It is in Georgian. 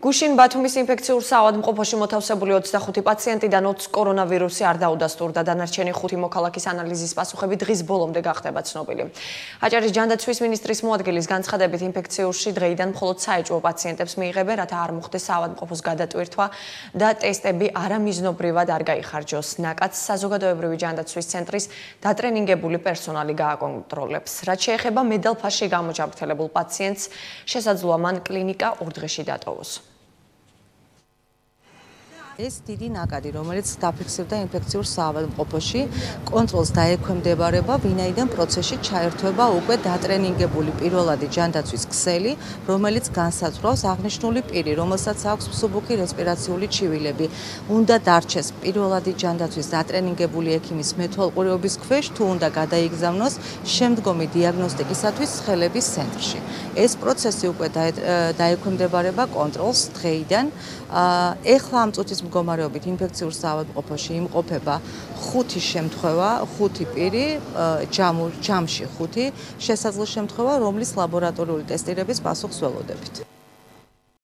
გუშინ ბათუმის ინფექციურ საავადმყოფოში მოთავსებული 25 პაციენტიდან 20 კორონავირუსი არ დაუდასტურდა. დანარჩენი 5 მოქალაქის ანალიზის პასუხები დღის ბოლომდე გახდება ცნობილი. აჭარის ჯანდაცვის მინისტრის მოადგილის განცხადებით ინფექციურში დღეიდან მხოლოდ საეჭვო პაციენტებს მიიღებენ, რათა არ მოხდეს საავადმყოფოს გადატვირთვა და ტესტები არამიზნობრივად არ გაიხარჯოს. ნაკაც საზოგადოებრივი ჯანდაცვის ცენტრის დატრენინგებული პერსონალი გააკონტროლებს. რაც შეეხება მედალფაში გამოჯანმრთელებულ პაციენტს, შესაძლოა მან კლინიკა ორ დღეში დატოვოს. ეს დიდი ნაკადი, რომელიც დაფიქსირდა ინფექციურ საავადმყოფოში, კონტროლს დაექვემდებარება, ვინაიდან პროცესში ჩაერთვება უკვე დატრენინგებული პირველადი ჯანდაცვის ქსელი, რომელიც განსაზღვრავს აღნიშნული პირი, რომელსაც აქვს მსუბუქი რესპირაციული ჩივილები. უნდა დარჩეს პირველადი ჯანდაცვის დატრენინგებული ექიმის მეთვალყურეობის ქვეშ, თუ უნდა გადაიგზავნოს შემდგომი დიაგნოსტიკისათვის ხელების ცენტრში. ეს პროცესი უკვე დაექვემდებარება კონტროლს დღეიდან. ეხლა ამ წუთის მდგომარეობით ინფექციურ საავადმყოფოში იმყოფება 5 შემთხვევა, 5 პირი, ჯამში 5 შესაძლო შემთხვევა, რომლის ლაბორატორიული ტესტირების პასუხს ველოდებით.